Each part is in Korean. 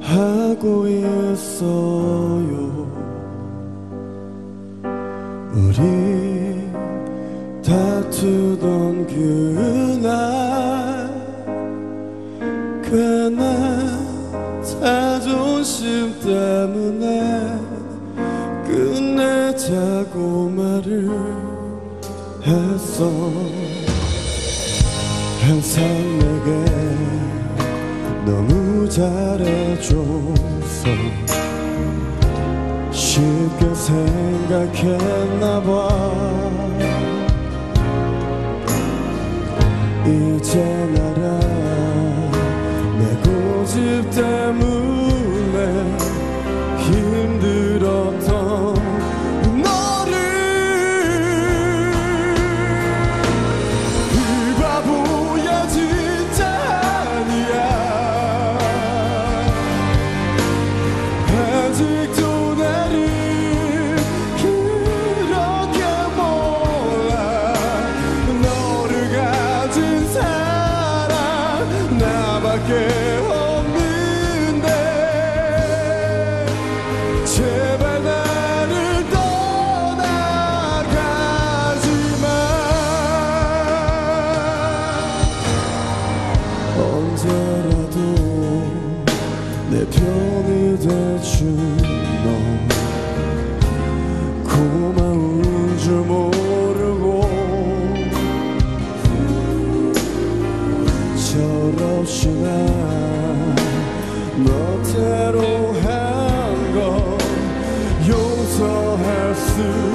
후회하고 있어요. 우리 다투던 그날 괜한 자존심 때문에 끝내자고 말을 했어 항상 내게 너무 잘해줘서 쉽게 생각했나 봐. 이제 나라 내 고집 때문에 내 편이 돼준 너 고마운 soon.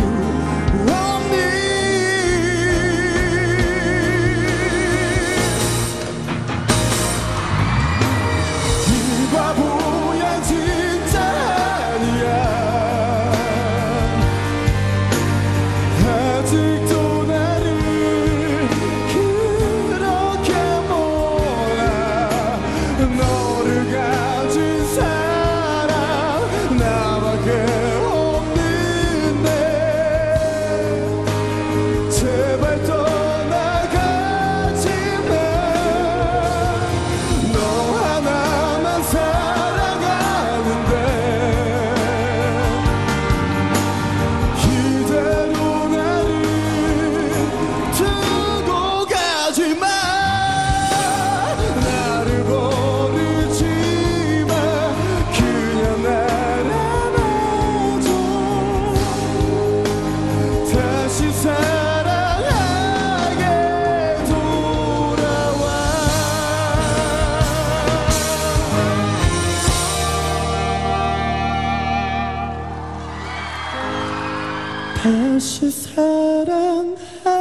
다시 사랑하게